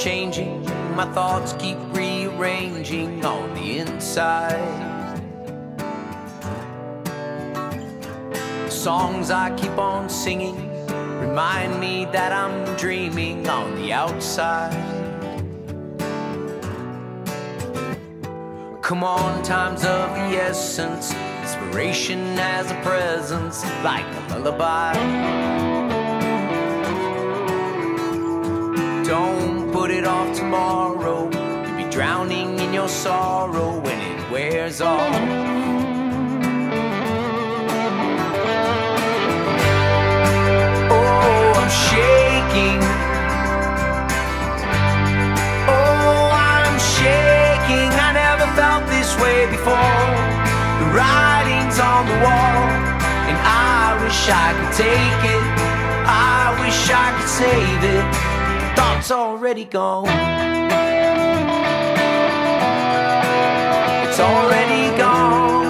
unchanging. My thoughts keep rearranging on the inside. Songs I keep on singing remind me that I'm dreaming on the outside. Come on, time's of the essence. Inspiration has a presence like a lullaby. Don't put it off tomorrow. You'll be drowning in your sorrow when it wears off. Oh, I'm shaking. Oh, I'm shaking. I never felt this way before. The writing's on the wall, and I wish I could take it. I wish I could save it. Thoughts already gone. It's already gone.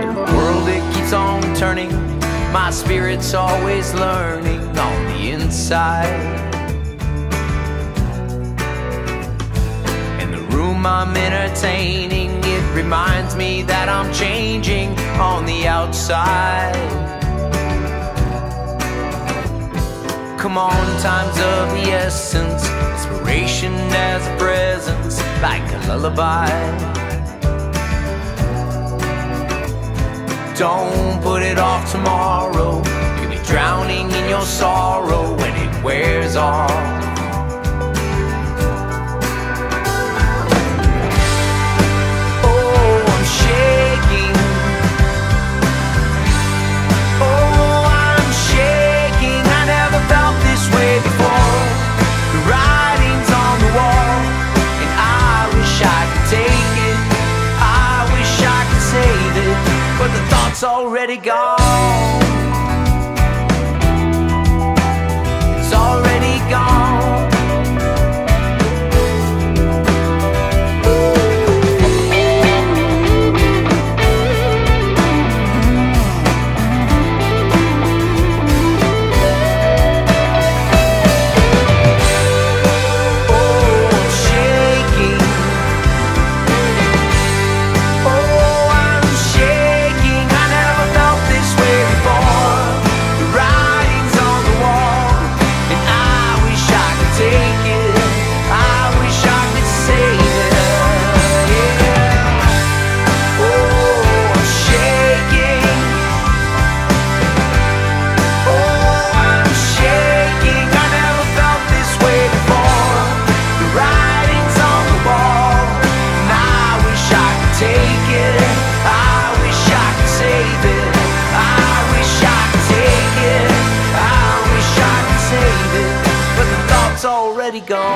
In the world it keeps on turning. My spirit's always learning on the inside. In the room I'm entertaining, it reminds me that I'm changing on the outside. Come on, time's of the essence. Inspiration as a presence like a lullaby. Don't put it off tomorrow. You'll be drowning in your sorrow when it wears off. already gone. be gone.